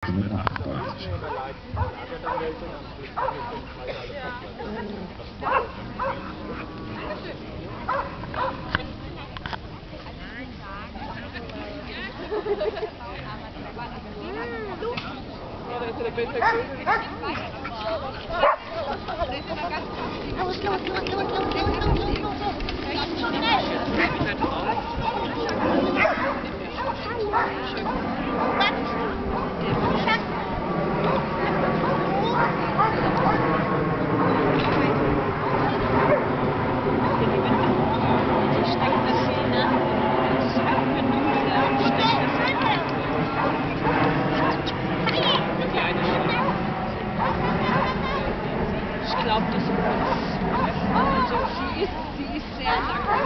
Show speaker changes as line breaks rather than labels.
primeira parte.
Hallo. ich glaube, das ist so viel. Sie ist sehr dankbar.